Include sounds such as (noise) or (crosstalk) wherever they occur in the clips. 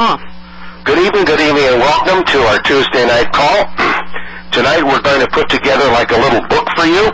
Good evening, good evening, and welcome to our Tuesday night call. (clears throat) Tonight we're going to put together like a little book for you,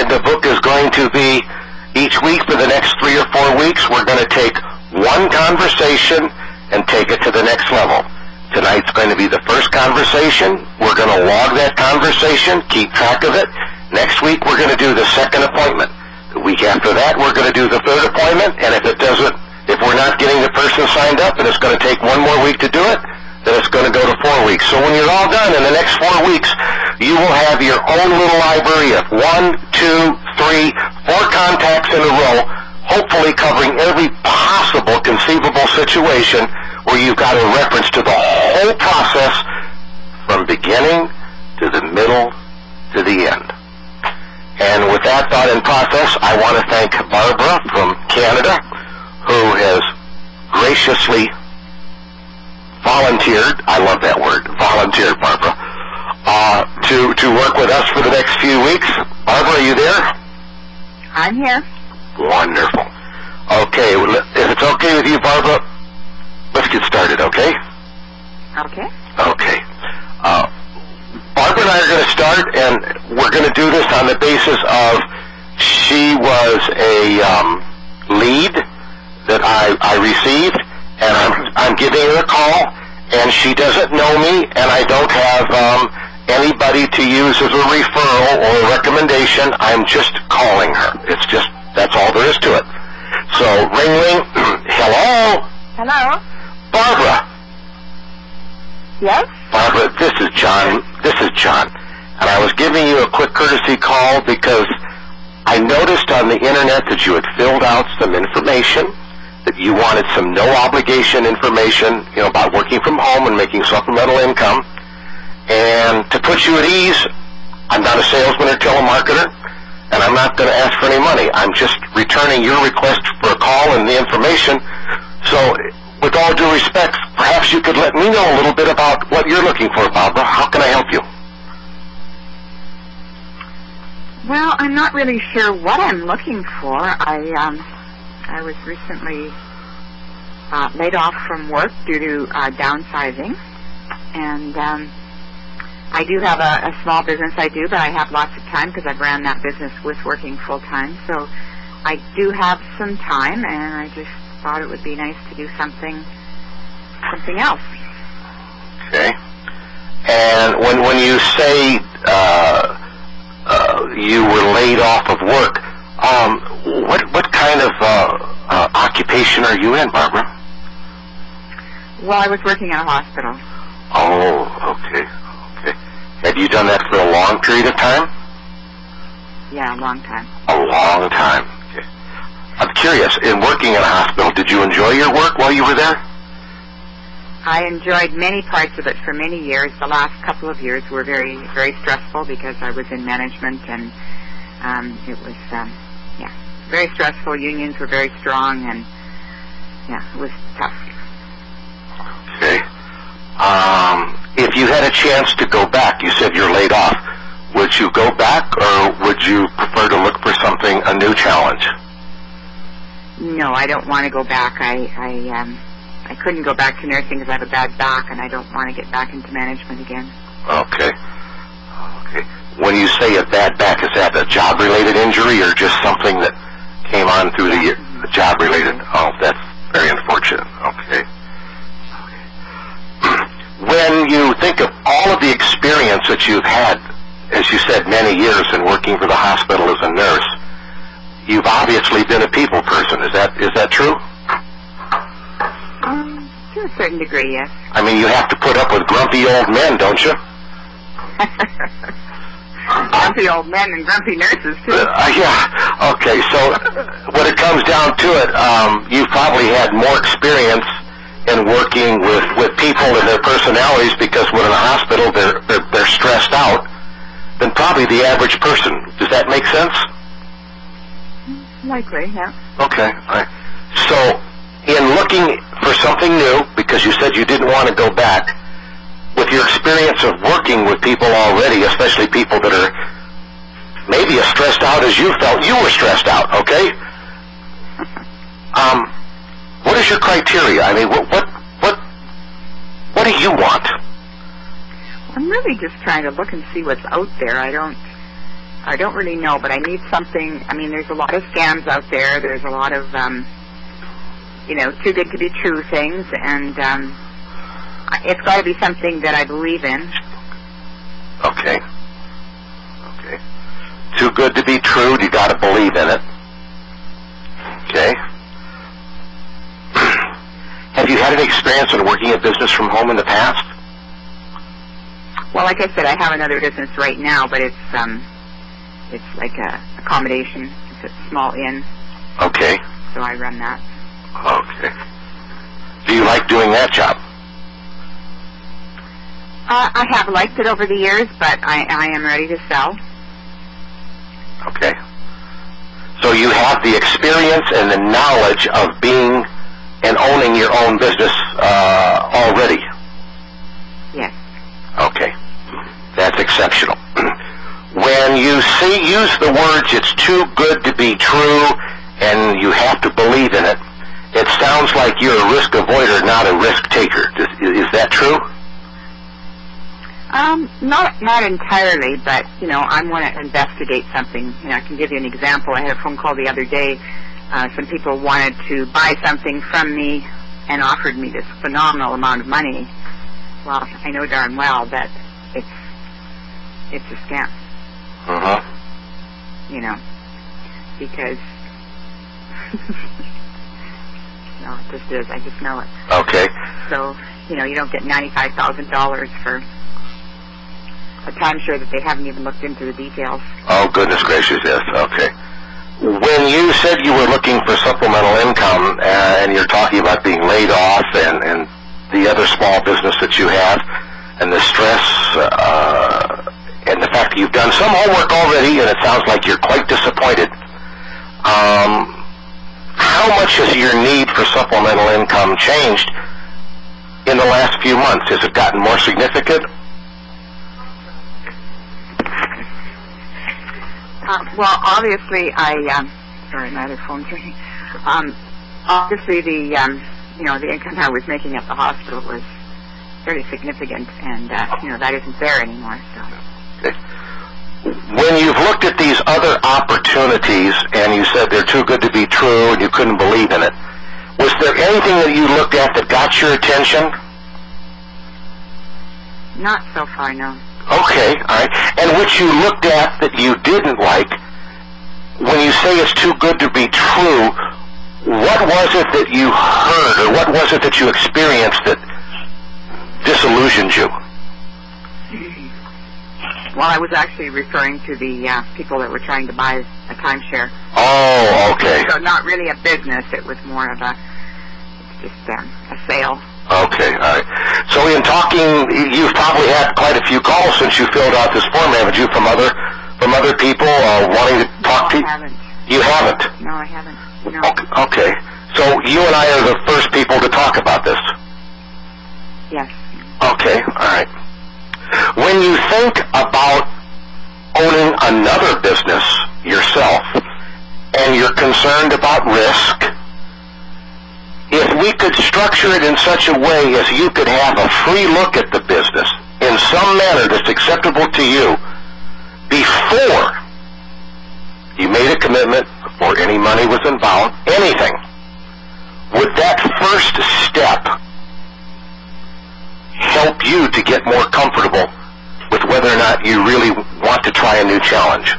and the book is going to be each week for the next three or four weeks. We're going to take one conversation and take it to the next level. Tonight's going to be the first conversation. We're going to log that conversation, keep track of it. Next week we're going to do the second appointment. The week after that we're going to do the third appointment, and if it doesn't, if we're not getting the person signed up and it's going to take one more week to do it, then it's going to go to four weeks. So when you're all done in the next four weeks, you will have your own little library of one, two, three, four contacts in a row, hopefully covering every possible conceivable situation where you've got a reference to the whole process from beginning to the middle to the end. And with that thought in process, I want to thank Barbara from Canada, who has graciously volunteered, I love that word, volunteered, Barbara, uh, to, to work with us for the next few weeks. Barbara, are you there? I'm here. Wonderful. Okay, if it's okay with you, Barbara, let's get started, okay? Okay. Okay. Uh, Barbara and I are going to start, and we're going to do this on the basis of she was a um, lead that I, I received, and I'm, I'm giving her a call, and she doesn't know me, and I don't have um, anybody to use as a referral or a recommendation. I'm just calling her. It's just, that's all there is to it. So, ring ring, (clears throat) hello? Hello. Barbara. Yes. Barbara, this is John. This is John. And I was giving you a quick courtesy call because I noticed on the internet that you had filled out some information, that you wanted some no obligation information, you know, about working from home and making supplemental income. And to put you at ease, I'm not a salesman or telemarketer, and I'm not going to ask for any money. I'm just returning your request for a call and the information. So, with all due respect, perhaps you could let me know a little bit about what you're looking for, Barbara. How can I help you? Well, I'm not really sure what I'm looking for. I um, I was recently uh, laid off from work due to uh, downsizing, and um, I do have a, a small business. I do, but I have lots of time because I've ran that business with working full time. So I do have some time, and I just thought it would be nice to do something something else. Okay. And when when you say uh, uh, you were laid off of work, um, what what kind of uh, uh, occupation are you in, Barbara? Well, I was working in a hospital. Oh, okay, okay. Have you done that for a long period of time? Yeah, a long time. A long time. Okay. I'm curious. In working in a hospital, did you enjoy your work while you were there? I enjoyed many parts of it for many years. The last couple of years were very, very stressful because I was in management and um, it was, um, yeah, very stressful. Unions were very strong and, yeah, it was tough. Okay. Um, if you had a chance to go back, you said you're laid off. Would you go back, or would you prefer to look for something a new challenge? No, I don't want to go back. I, I, um, I couldn't go back to nursing because I have a bad back and I don't want to get back into management again. Okay. When you say a bad back, is that a job-related injury or just something that came on through the, the job-related? Oh, that's very unfortunate. Okay. (clears throat) When you think of all of the experience that you've had, as you said, many years in working for the hospital as a nurse, you've obviously been a people person. Is that is that true? Um, to a certain degree, yes. I mean, you have to put up with grumpy old men, don't you? (laughs) grumpy old men and grumpy nurses too. Uh, yeah. Okay. So when it comes down to it, um, you've probably had more experience in working with with people and their personalities because when in a hospital they're they're, they're stressed out than probably the average person. Does that make sense? Likely, yeah. Okay. All right. So in looking for something new, because you said you didn't want to go back, with your experience of working with people already, especially people that are maybe as stressed out as you felt you were stressed out, okay? Um, what is your criteria? I mean, what, what, what, what do you want? I'm really just trying to look and see what's out there. I don't, I don't really know, but I need something. I mean, there's a lot of scams out there. There's a lot of, um, you know, too good to be true things, and um, it's got to be something that I believe in. Okay. Okay. Too good to be true. You got to believe in it. Okay. (clears throat) Have you had any experience in working a business from home in the past? Well, like I said, I have another business right now, but it's um it's like a accommodation. It's a small inn, Okay. so I run that. Okay. Do you like doing that job? Uh, I have liked it over the years, but I, I am ready to sell. Okay. So you have the experience and the knowledge of being and owning your own business uh, already. Yes. Okay. That's exceptional. (clears throat) when you see use the words it's too good to be true and you have to believe in it, it sounds like you're a risk avoider, not a risk taker. Is, is that true? Um, not not entirely, but you know, I want to investigate something. You know, I can give you an example. I had a phone call the other day. Uh, some people wanted to buy something from me and offered me this phenomenal amount of money. Well, I know darn well that it's it's a scam. Uh-huh. You know, because (laughs) no, it just is. I just know it. Okay. So, you know, you don't get ninety-five thousand dollars for a timeshare that they haven't even looked into the details. Oh, goodness gracious, yes. Okay. When you said you were looking for supplemental income uh, and you're talking about being laid off and, and the other small business that you have and the stress uh, and the fact that you've done some homework already and it sounds like you're quite disappointed, um, how much has your need for supplemental income changed in the last few months? Has it gotten more significant? Uh, well, obviously, I um, sorry, my other phone's ringing. Um, obviously, the um, you know the income I was making at the hospital was very significant, and uh, you know that isn't there anymore. So. When you've looked at these other opportunities and you said they're too good to be true and you couldn't believe in it, was there anything that you looked at that got your attention? Not so far, no. Okay, all right. And which you looked at that you didn't like, when you say it's too good to be true, what was it that you heard or what was it that you experienced that disillusioned you? Well, I was actually referring to the uh, people that were trying to buy a timeshare. Oh, okay. So not really a business. It was more of a it's just um, a sale. Okay, all right. So in talking, you've probably had quite a few calls since you filled out this form, haven't you, from other from other people uh, wanting to talk no, to I haven't. you? haven't. No, I haven't. No. Okay. So you and I are the first people to talk about this. Yes. Okay, all right. When you think about owning another business yourself and you're concerned about risk, if we could structure it in such a way as you could have a free look at the business in some manner that's acceptable to you before you made a commitment or any money was involved, anything, would that first step help you to get more comfortable with whether or not you really want to try a new challenge?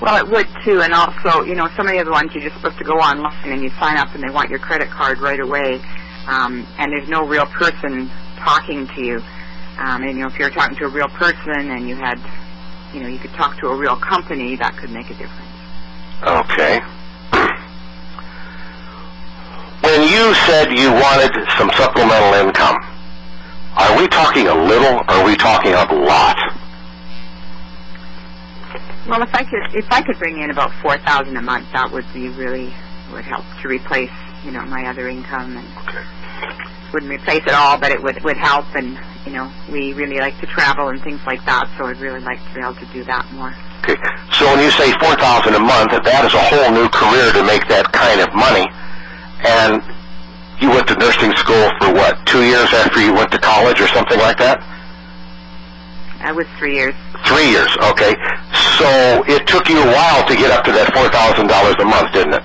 Well, it would too, and also, you know, some of the other ones you're just supposed to go online and you sign up and they want your credit card right away, um, and there's no real person talking to you. Um, and you know, if you're talking to a real person and you had, you know, you could talk to a real company, that could make a difference. Okay. When you said you wanted some supplemental income, are we talking a little or are we talking a lot? Well, if I could, if I could bring in about four thousand a month, that would be really would help to replace, you know, my other income and Okay. wouldn't replace it all, but it would would help. And you know, we really like to travel and things like that, so I'd really like to be able to do that more. Okay. So when you say four thousand a month, that is a whole new career to make that kind of money. And you went to nursing school for what, two years after you went to college or something like that? That was three years. Three years, okay. So it took you a while to get up to that four thousand dollars a month, didn't it?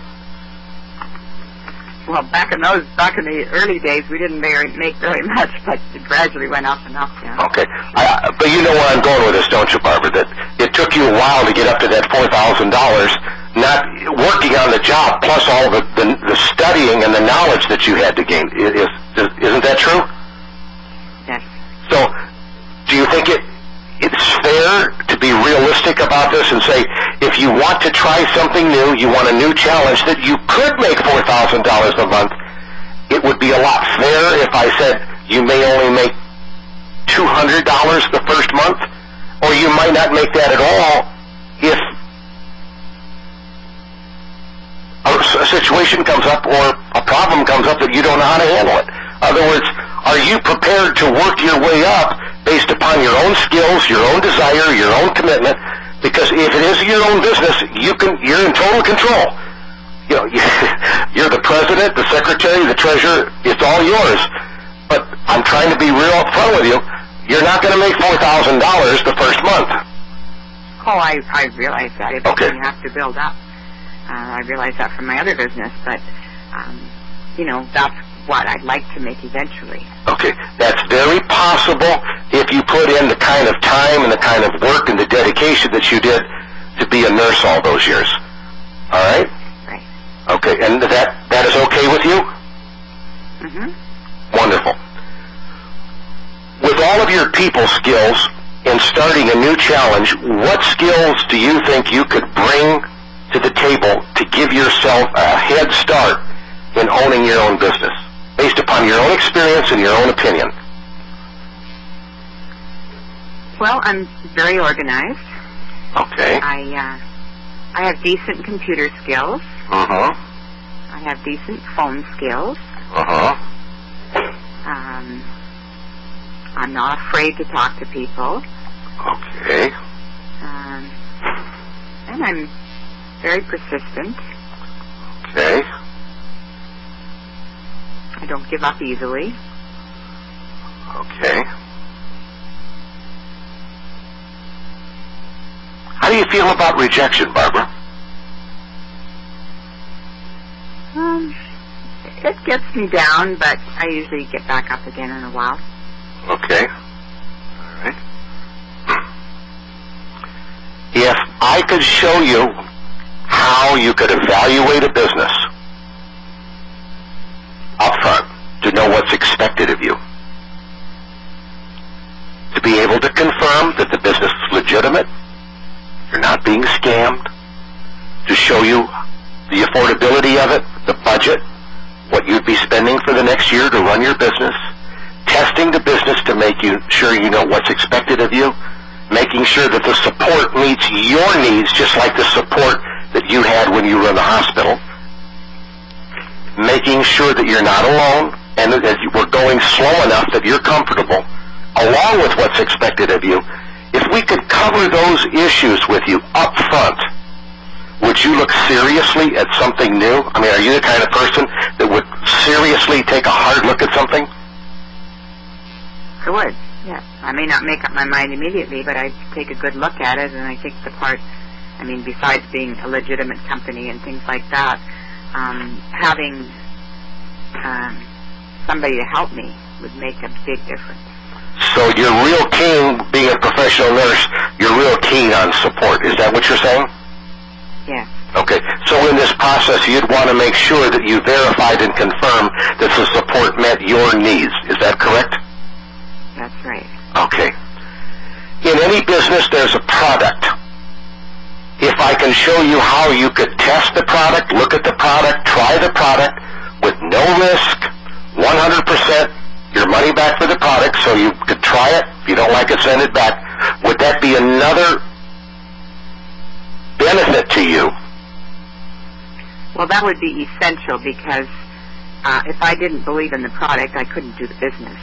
Well, back in those, back in the early days, we didn't very, make very (laughs) much, but it gradually went up and up. Yeah. Okay. I, but you know where I'm going with this, don't you, Barbara? That it took you a while to get up to that four thousand dollars, not working on the job, plus all the, the the studying and the knowledge that you had to gain. Is, is isn't that true? Yes. So, do you think it it's fair to be realistic about this and say if you want to try something new, you want a new challenge that you could make four thousand dollars a month, it would be a lot fairer if I said you may only make two hundred dollars the first month, or you might not make that at all if a, a situation comes up or a problem comes up that you don't know how to handle it. In other words, are you prepared to work your way up based upon your own skills, your own desire, your own commitment? Because if it is your own business, you can you're in total control. You know, (laughs) you're the president, the secretary, the treasurer. It's all yours. But I'm trying to be real upfront with you. You're not going to make four thousand dollars the first month. Oh, I I realize that. It's Okay. you have to build up. Uh, I realize that from my other business, but um, you know that's what I'd like to make eventually. Okay, that's very possible if you put in the kind of time and the kind of work and the dedication that you did to be a nurse all those years. All right? Right. Okay, and that that is okay with you? Mhm. Wonderful. With all of your people skills in starting a new challenge, what skills do you think you could bring to the table to give yourself a head start in owning your own business, based upon your own experience and your own opinion? Well, I'm very organized. Okay. I uh, I have decent computer skills. Uh huh. I have decent phone skills. Uh huh. Um, I'm not afraid to talk to people. Okay. Um, and I'm very persistent. Okay. I don't give up easily. Okay. Do you feel about rejection, Barbara? Um, it gets me down, but I usually get back up again in a while. Okay. All right. If I could show you how you could evaluate a business up front to know what's expected of you, to be able to confirm that the business is legitimate, you're not being scammed, to show you the affordability of it, the budget, what you'd be spending for the next year to run your business, testing the business to make you sure you know what's expected of you, making sure that the support meets your needs just like the support that you had when you were in the hospital, making sure that you're not alone and that we're going slow enough that you're comfortable, along with what's expected of you. If we could cover those issues with you up front, would you look seriously at something new? I mean, are you the kind of person that would seriously take a hard look at something? I would, yes. I may not make up my mind immediately, but I'd take a good look at it, and I think the part, I mean, besides being a legitimate company and things like that, um, having um, somebody to help me would make a big difference. So you're real keen, being a professional nurse, you're real keen on support. Is that what you're saying? Yes, Okay. So in this process, you'd want to make sure that you verified and confirmed that the support met your needs. Is that correct? that's right. Okay. In any business, there's a product. If I can show you how you could test the product, look at the product, try the product with no risk, 100%, your money back for the product so you could try it. If you don't like it, send it back. Would that be another benefit to you? Well, that would be essential because uh, if I didn't believe in the product, I couldn't do the business.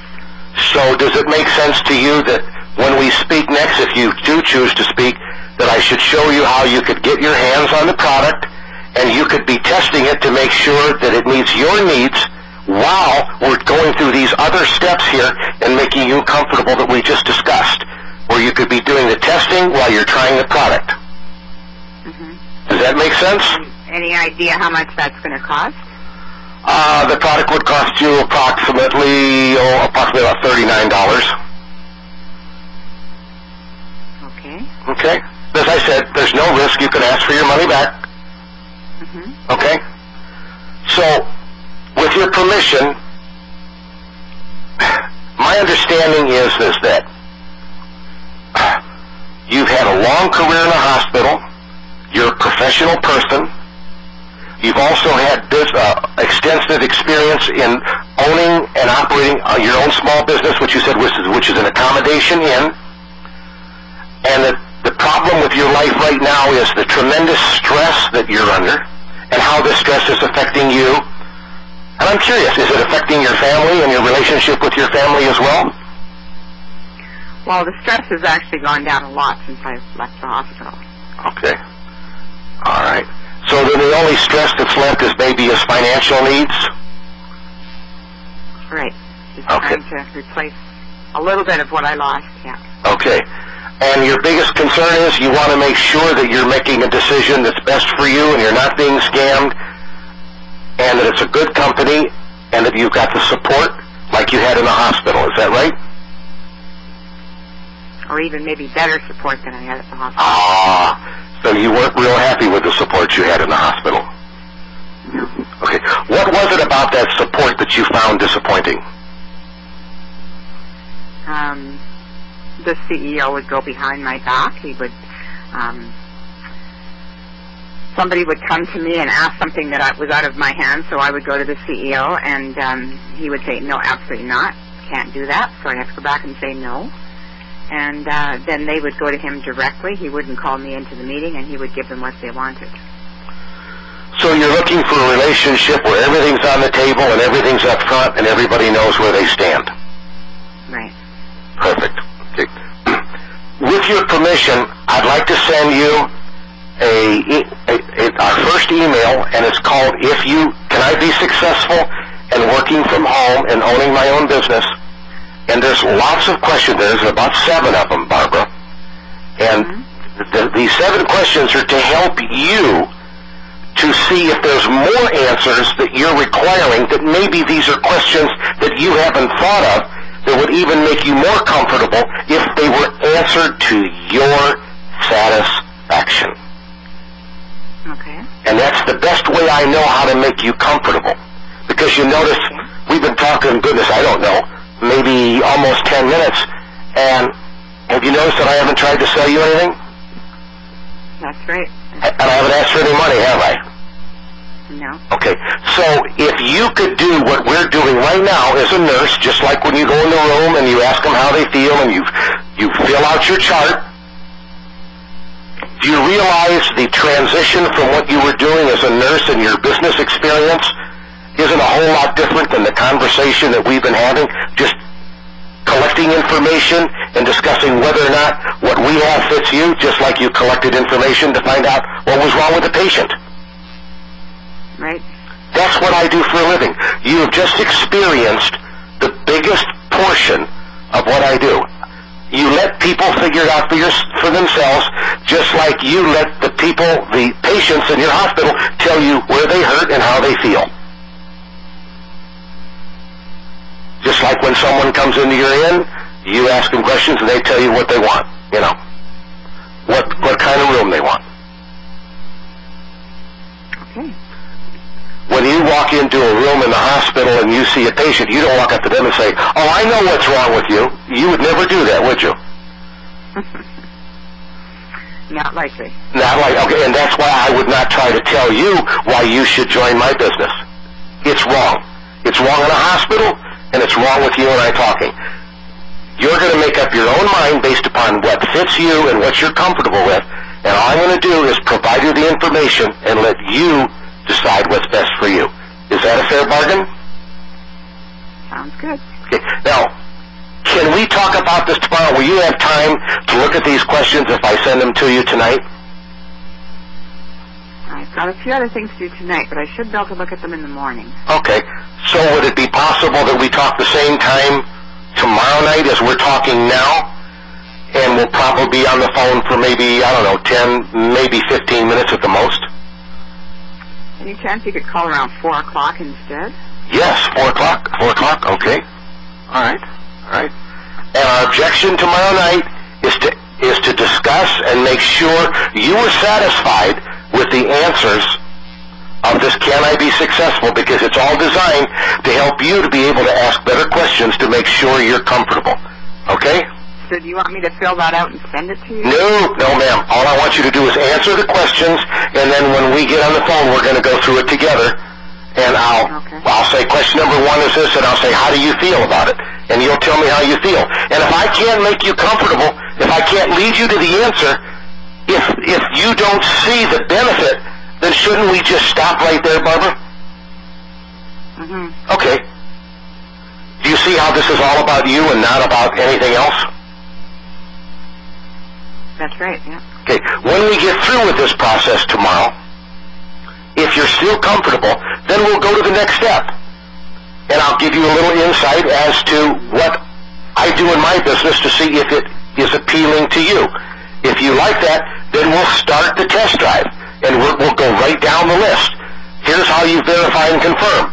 So does it make sense to you that when we speak next, if you do choose to speak, that I should show you how you could get your hands on the product and you could be testing it to make sure that it meets your needs while we're going through these other steps here and making you comfortable that we just discussed, where you could be doing the testing while you're trying the product. hmm Does that make sense? Any idea how much that's going to cost? Uh, the product would cost you approximately, oh, approximately about thirty-nine dollars. Okay. Okay. As I said, there's no risk. You can ask for your money back. hmm Okay? So, with your permission, my understanding is is that you've had a long career in a hospital. You're a professional person. You've also had bus- uh, extensive experience in owning and operating uh, your own small business, which you said was which is an accommodation inn. And the, the problem with your life right now is the tremendous stress that you're under and how this stress is affecting you. And I'm curious, is it affecting your family and your relationship with your family as well? Well, the stress has actually gone down a lot since I've left the hospital. Okay. All right. So then the only stress that's left is maybe his financial needs? Right. Just Okay. trying to replace a little bit of what I lost. Yeah. Okay. And your biggest concern is you want to make sure that you're making a decision that's best for you and you're not being scammed and that it's a good company and that you've got the support like you had in the hospital. Is that right? Or even maybe better support than I had at the hospital. Ah, so you weren't real happy with the support you had in the hospital. No. Okay. What was it about that support that you found disappointing? Um, the CEO would go behind my back. He would, um, somebody would come to me and ask something that I, was out of my hands, so I would go to the CEO, and um, he would say, "No, absolutely not. Can't do that." So I'd have to go back and say no. And uh, then they would go to him directly. He wouldn't call me into the meeting, and he would give them what they wanted. So you're looking for a relationship where everything's on the table and everything's up front and everybody knows where they stand. Right. Perfect. Okay. (clears throat) With your permission, I'd like to send you a, a, a our first email, and it's called "If You Can I Be Successful and Working from Home and Owning My Own Business." And there's lots of questions. There's about seven of them, Barbara. And Mhm. the, these seven questions are to help you to see if there's more answers that you're requiring, that maybe these are questions that you haven't thought of that would even make you more comfortable if they were answered to your satisfaction. And that's the best way I know how to make you comfortable. Because you notice, we've been talking, goodness, I don't know, maybe almost 10 minutes, and have you noticed that I haven't tried to sell you anything? That's right. And I haven't asked for any money, have I? No. Okay, so if you could do what we're doing right now as a nurse, just like when you go in the room and you ask them how they feel and you you fill out your chart, do you realize the transition from what you were doing as a nurse and your business experience isn't a whole lot different than the conversation that we've been having, just collecting information and discussing whether or not what we have fits you, just like you collected information to find out what was wrong with the patient. Right. That's what I do for a living. You have just experienced the biggest portion of what I do. You let people figure it out for, your, for themselves, just like you let the people, the patients in your hospital, tell you where they hurt and how they feel. Just like when someone comes into your inn, you ask them questions and they tell you what they want. You know, what what kind of room they want. When you walk into a room in the hospital and you see a patient, you don't walk up to them and say, "Oh, I know what's wrong with you." You would never do that, would you? (laughs) Not likely. Not like okay, and that's why I would not try to tell you why you should join my business. It's wrong. It's wrong in a hospital, and it's wrong with you and I talking. You're going to make up your own mind based upon what fits you and what you're comfortable with, and all I'm going to do is provide you the information and let you decide what's best for you. Is that a fair bargain? Sounds good. Okay. Now, can we talk about this tomorrow? Will you have time to look at these questions if I send them to you tonight? I've got a few other things to do tonight, but I should be able to look at them in the morning. Okay. So would it be possible that we talk the same time tomorrow night as we're talking now? and we'll probably be on the phone for maybe, I don't know, 10, maybe 15 minutes at the most. Any chance you could call around 4 o'clock instead? Yes, 4 o'clock. 4 o'clock, okay. All right, all right. And our objection tomorrow night is to is to discuss and make sure you are satisfied with the answers of this Can I Be Successful because it's all designed to help you to be able to ask better questions to make sure you're comfortable. Okay? Do you want me to fill that out and send it to you? No, no ma'am. All I want you to do is answer the questions and then when we get on the phone we're going to go through it together and I'll Okay. I'll say question number one is this and I'll say how do you feel about it? And you'll tell me how you feel. And if I can't make you comfortable, if I can't lead you to the answer, if if you don't see the benefit, then shouldn't we just stop right there, Barbara? Mm-hmm. Okay. Do you see how this is all about you and not about anything else? That's right, yeah. Okay, when we get through with this process tomorrow, if you're still comfortable, then we'll go to the next step. And I'll give you a little insight as to what I do in my business to see if it is appealing to you. If you like that, then we'll start the test drive. And we'll, we'll go right down the list. Here's how you verify and confirm.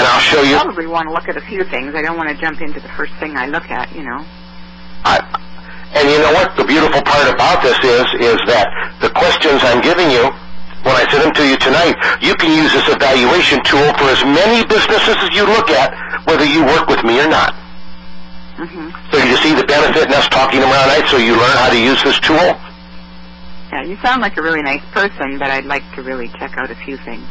And I'll show you. Probably want to look at a few things. I don't want to jump into the first thing I look at, you know. And you know what? The beautiful part about this is, is that the questions I'm giving you, when I send them to you tonight, you can use this evaluation tool for as many businesses as you look at, whether you work with me or not. Mm-hmm. So you see the benefit in us talking tomorrow night so you learn how to use this tool? Yeah, you sound like a really nice person, but I'd like to really check out a few things.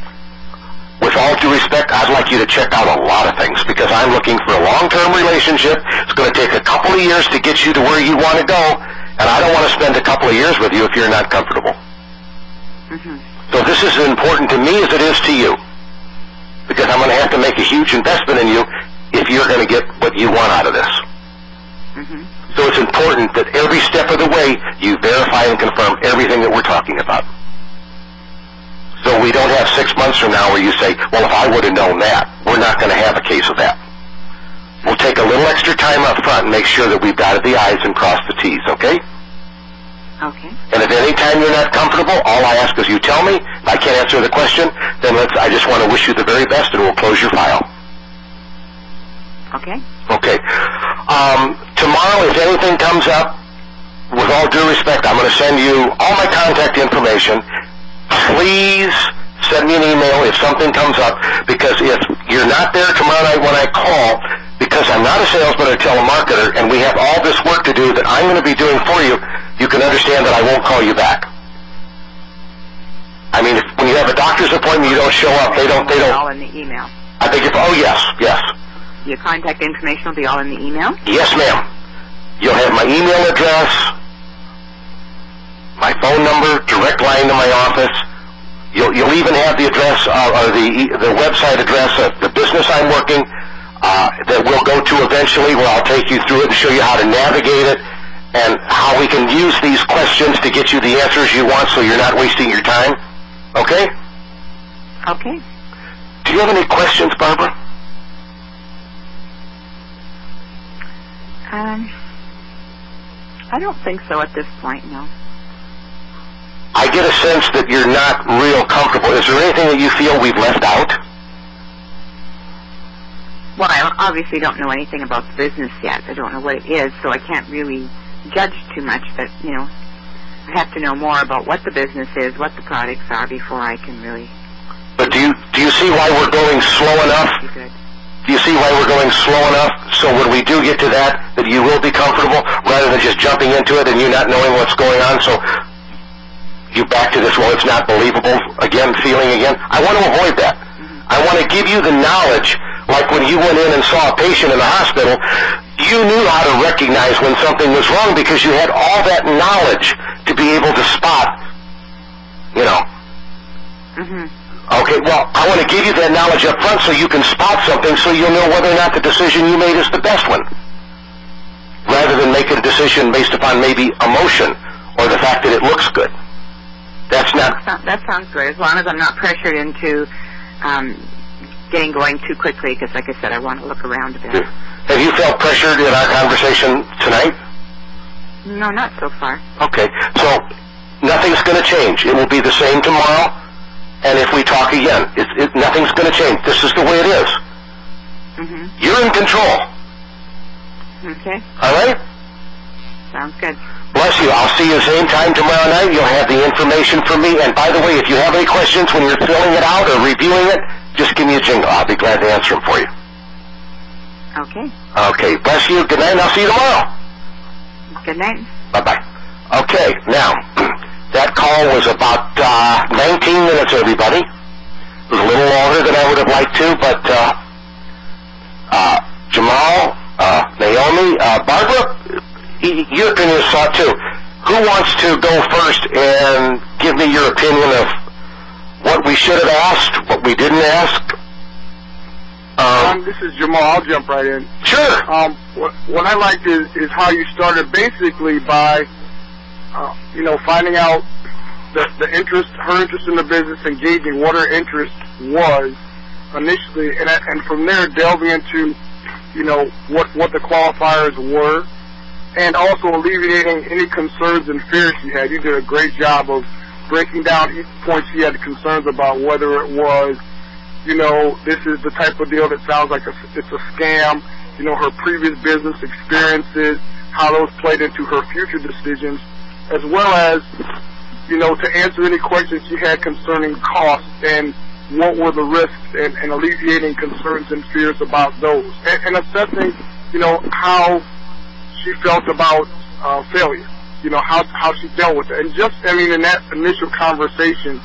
With all due respect, I'd like you to check out a lot of things because I'm looking for a long-term relationship. It's going to take a couple of years to get you to where you want to go, and I don't want to spend a couple of years with you if you're not comfortable. Mm-hmm. So this is as important to me as it is to you. Because I'm going to have to make a huge investment in you if you're going to get what you want out of this. Mm-hmm. So it's important that every step of the way you verify and confirm everything that we're talking about. So we don't have six months from now where you say, well, if I would have known that, we're not going to have a case of that. We'll take a little extra time up front and make sure that we've dotted the I's and crossed the T's, okay? Okay. And if any time you're not comfortable, all I ask is you tell me. If I can't answer the question, then let's, I just want to wish you the very best and we'll close your file. Okay. Okay. Um, tomorrow, if anything comes up, with all due respect, I'm going to send you all my contact information. Please send me an email if something comes up, because if you're not there tomorrow night when I call, because I'm not a salesman or telemarketer, and we have all this work to do that I'm going to be doing for you, you can understand that I won't call you back. I mean, if, when you have a doctor's appointment, you don't show up. They don't. They don't. All in the email. I think if. Oh yes, yes. Your contact information will be all in the email? Yes, ma'am. You'll have my email address, my phone number, direct line to my office. You'll, you'll even have the address uh, or the the website address of the business I'm working uh, that we'll go to eventually, where I'll take you through it and show you how to navigate it and how we can use these questions to get you the answers you want, so you're not wasting your time. Okay? Okay. Do you have any questions, Barbara? Um, I don't think so at this point, no. I get a sense that you're not real comfortable. Is there anything that you feel we've left out? Well, I obviously don't know anything about the business yet. I don't know what it is, so I can't really judge too much. But you know, I have to know more about what the business is, what the products are, before I can really But do you do you see why we're going slow enough? Do you see why we're going slow enough so when we do get to that, that you will be comfortable rather than just jumping into it and you not knowing what's going on? So you back to this, well, it's not believable again, feeling again. I want to avoid that. I want to give you the knowledge, like when you went in and saw a patient in the hospital, you knew how to recognize when something was wrong because you had all that knowledge to be able to spot, you know, hmm Okay, well, I want to give you that knowledge up front so you can spot something so you'll know whether or not the decision you made is the best one. Rather than making a decision based upon maybe emotion or the fact that it looks good. So- That sounds good. As long as I'm not pressured into um, getting going too quickly, because like I said, I want to look around a bit. have you felt pressured in our conversation tonight? No, not so far. Okay, so nothing's going to change. It will be the same tomorrow, and if we talk again, it, it, nothing's going to change. This is the way it is. hmm You're in control. Okay. All right? Sounds good. Bless you. I'll see you same time tomorrow night. You'll have the information from me. And by the way, if you have any questions when you're filling it out or reviewing it, just give me a jingle. I'll be glad to answer them for you. Okay. Okay. Bless you. Good night, and I'll see you tomorrow. Good night. Bye-bye. Okay, now, (clears throat) that call was about uh, 19 minutes, everybody. It was a little longer than I would have liked to, but uh, uh, Jamal, uh, Naomi, uh, Barbara, your opinion is sought too. Who wants to go first and give me your opinion of what we should have asked, what we didn't ask? Um, Um, this is Jamal. I'll jump right in. sure. Um, what, what I liked is, is how you started basically by, uh, you know, finding out the, the interest, her interest in the business, engaging what her interest was initially, and, and from there delving into, you know, what, what the qualifiers were, and also alleviating any concerns and fears she had. You did a great job of breaking down each point she had concerns about, whether it was you know, this is the type of deal that sounds like a, it's a scam. You know, her previous business experiences, how those played into her future decisions, as well as, you know, to answer any questions she had concerning cost and what were the risks and, and alleviating concerns and fears about those, and, and assessing, you know, how she felt about uh, failure. You know, how how she dealt with it, and just I mean, in that initial conversation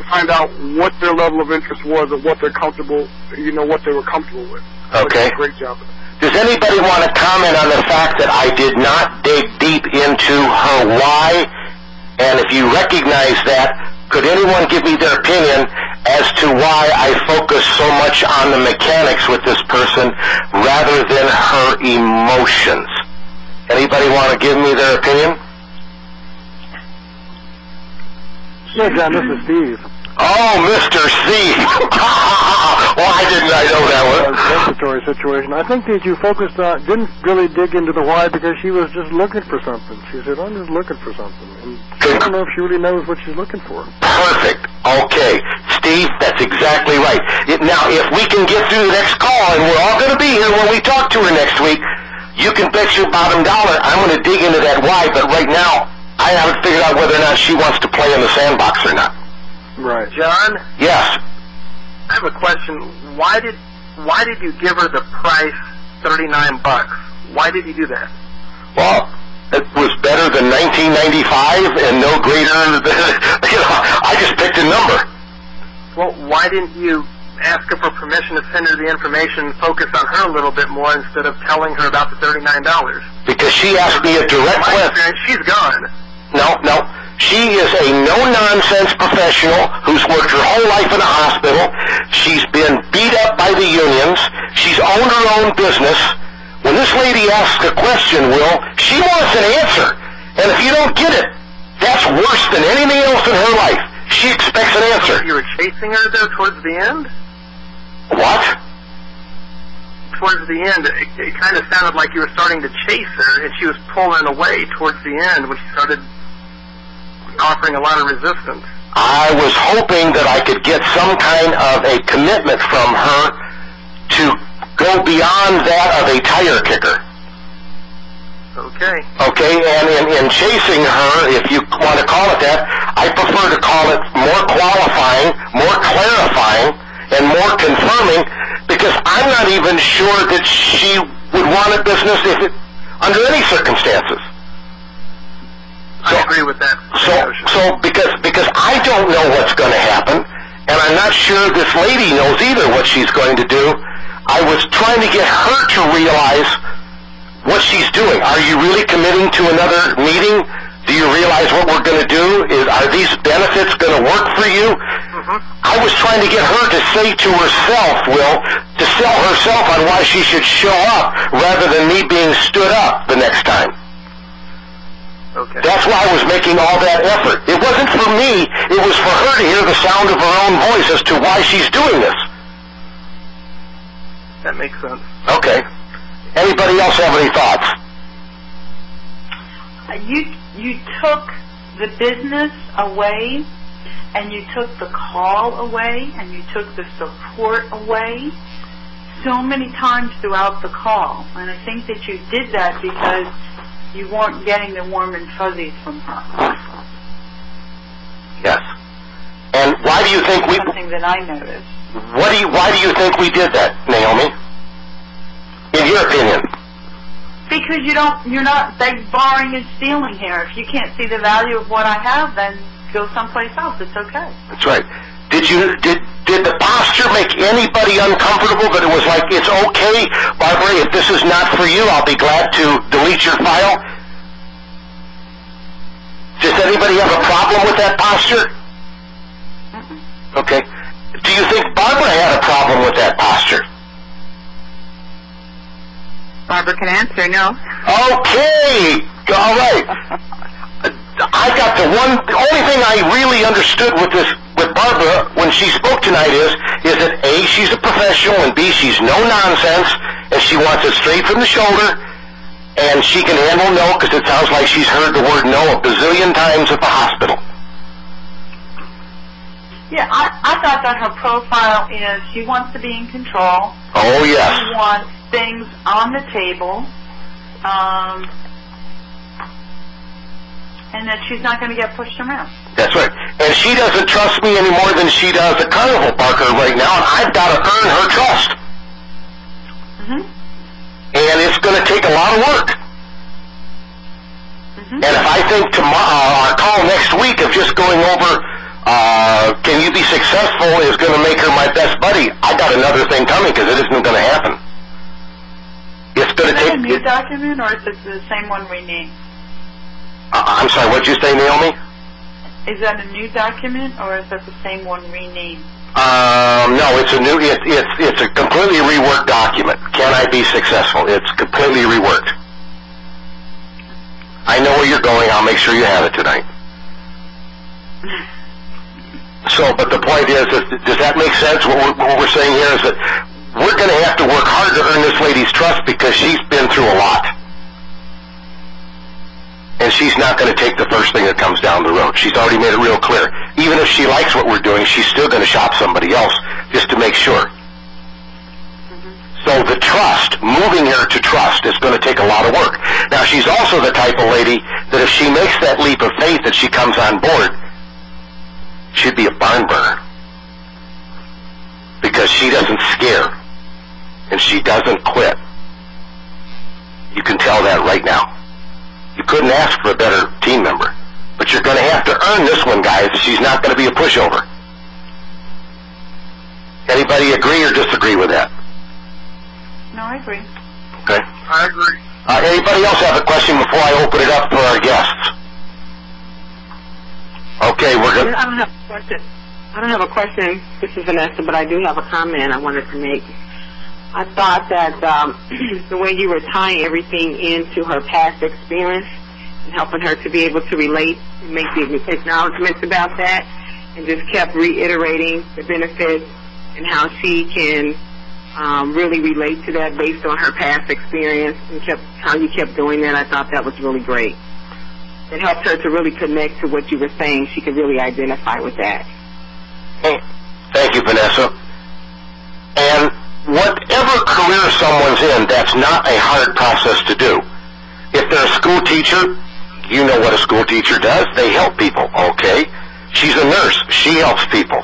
to find out what their level of interest was and what they're comfortable, you know, what they were comfortable with. Okay. great job. Does anybody want to comment on the fact that I did not dig deep into her why? And if you recognize that, could anyone give me their opinion as to why I focus so much on the mechanics with this person rather than her emotions? Anybody want to give me their opinion? Yeah, John, this is Steve. Oh, Mr. C. Why didn't I know that one? respiratory situation. I think that you focused on, didn't really dig into the why because she was just looking for something. She said, I'm just looking for something. And I don't know if she really knows what she's looking for. Perfect. Okay. Steve, that's exactly right. Now, if we can get through the next call, and we're all going to be here when we talk to her next week, you can bet your bottom dollar I'm going to dig into that why, but right now, I haven't figured out whether or not she wants to play in the sandbox or not. Right. John, Yes. I have a question. Why did why did you give her the price thirty nine bucks? Why did you do that? Well, it was better than 1995 and no greater than, (laughs) you know, I just picked a number. Well, why didn't you ask her for permission to send her the information and focus on her a little bit more instead of telling her about the thirty nine dollars? Because she asked me a direct question. she's gone. No, no. She is a no-nonsense professional who's worked her whole life in a hospital. She's been beat up by the unions. She's owned her own business. When this lady asks a question, Will, she wants an answer. And if you don't get it, that's worse than anything else in her life. She expects an answer. You were chasing her though towards the end. What? Towards the end, it, it kind of sounded like you were starting to chase her, and she was pulling away towards the end when she started offering a lot of resistance. I was hoping that I could get some kind of a commitment from her to go beyond that of a tire kicker. Okay. Okay, and in, in chasing her, if you want to call it that, I prefer to call it more qualifying, more clarifying, and more confirming, because I'm not even sure that she would want a business if it, under any circumstances. I agree with that. So, so because because I don't know what's going to happen, and I'm not sure this lady knows either what she's going to do. I was trying to get her to realize what she's doing. Are you really committing to another meeting? Do you realize what we're going to do? Is are these benefits going to work for you? I was trying to get her to say to herself, Will, to sell herself on why she should show up rather than me being stood up the next time. Okay. That's why I was making all that effort. It wasn't for me, it was for her to hear the sound of her own voice as to why she's doing this. That makes sense. Okay. Anybody else have any thoughts? Uh, you you took the business away and you took the call away and you took the support away so many times throughout the call. And I think that you did that because you weren't getting the warm and fuzzies from her. Yes. And why do you think we? Something that I noticed. What do you? Why do you think we did that, Naomi? In your opinion? Because you don't, you're not beg, borrowing, and stealing here. If you can't see the value of what I have, then go someplace else. It's okay. That's right. Did you did did the posture make anybody uncomfortable? That it was like it's okay, Barbara. If this is not for you, I'll be glad to delete your file. Does anybody have a problem with that posture? Okay. Do you think Barbara had a problem with that posture? Barbara can answer. No. Okay. All right. (laughs) I got the one. The only thing I really understood with this with Barbara when she spoke tonight is is that a she's a professional and b she's no nonsense and she wants it straight from the shoulder and she can handle no because it sounds like she's heard the word no a bazillion times at the hospital. Yeah, I, I thought that her profile is she wants to be in control. Oh yes. She wants things on the table. Um, and that she's not going to get pushed around. That's right. And she doesn't trust me any more than she does the carnival barker right now, and I've got to earn her trust. hmm And it's going to take a lot of work. hmm And if I think tomorrow, our call next week of just going over, uh, can you be successful is going to make her my best buddy, I got another thing coming because it isn't going to happen. It's going Is to that a new It, document or is it the same one we uh, I'm sorry, what'd you say, Naomi? Is that a new document or is that the same one renamed? Um, no, it's a new, it, it's, it's a completely reworked document. Can I be successful? It's completely reworked. I know where you're going. I'll make sure you have it tonight. So, but the point is, is does that make sense? What we're, what we're saying here is that we're going to have to work hard to earn this lady's trust because she's been through a lot. And she's not going to take the first thing that comes down the road. She's already made it real clear. Even if she likes what we're doing, she's still going to shop somebody else just to make sure. So the trust, moving her to trust, is going to take a lot of work. Now she's also the type of lady that if she makes that leap of faith that she comes on board, she'd be a barn burner. Because she doesn't scare. And she doesn't quit. You can tell that right now. You couldn't ask for a better team member. But you're going to have to earn this one, guys. She's not going to be a pushover. Anybody agree or disagree with that? No, I agree. Okay. I agree. Uh, anybody else have a question before I open it up for our guests? Okay, we're I going don't have a question. I don't have a question. This is Vanessa, but I do have a comment I wanted to make. I thought that um, (clears throat) the way you were tying everything into her past experience and helping her to be able to relate and make the acknowledgments about that, and just kept reiterating the benefits and how she can um, really relate to that based on her past experience, and kept how you kept doing that. I thought that was really great. It helped her to really connect to what you were saying. She could really identify with that. Thank you, Vanessa. Whatever career someone's in, that's not a hard process to do. If they're a school teacher, you know what a school teacher does. They help people, okay? She's a nurse. She helps people.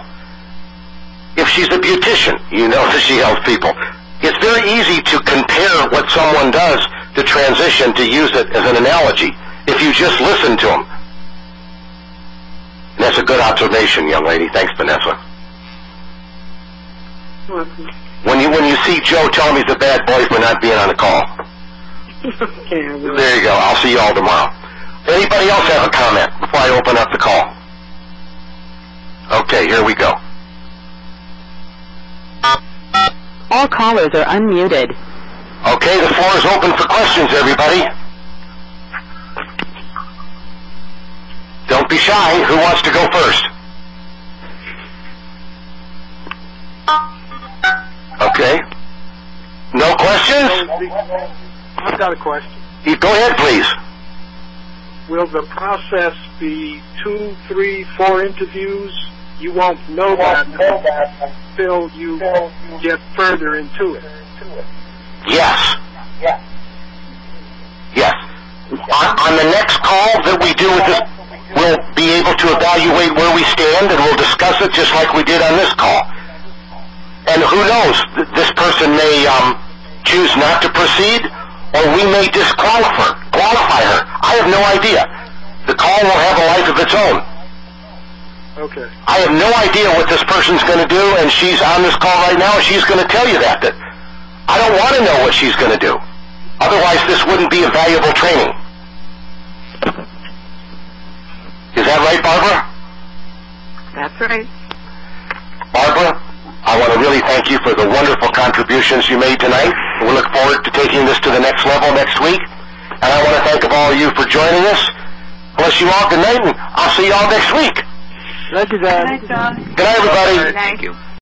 If she's a beautician, you know (laughs) that she helps people. It's very easy to compare what someone does to transition to use it as an analogy if you just listen to them. And that's a good observation, young lady. Thanks, Vanessa. Welcome. When you when you see Joe, tell him he's a bad boy for not being on the call. okay, There you go. I'll see you all tomorrow. Anybody else have a comment before I open up the call? Okay, here we go. All callers are unmuted. Okay, the floor is open for questions, everybody. Don't be shy. Who wants to go first? Okay. No questions? I've got a question. You go ahead, please. will the process be two, three, four interviews? You won't know that until you get further into it. Yes. Yes. On, on the next call that we do with this, we'll be able to evaluate where we stand and we'll discuss it just like we did on this call. And who knows, this person may um, choose not to proceed or we may disqualify qualify her. I have no idea. The call will have a life of its own. Okay. I have no idea what this person's going to do, and she's on this call right now, and she's going to tell you that. That I don't want to know what she's going to do. Otherwise, this wouldn't be a valuable training. Is that right, Barbara? That's right. Barbara, I want to really thank you for the wonderful contributions you made tonight. We look forward to taking this to the next level next week. And I want to thank all of you for joining us. Bless you all. Good night, and I'll see you all next week. Thank you, John. Hi, John. Good night, everybody. Thank you.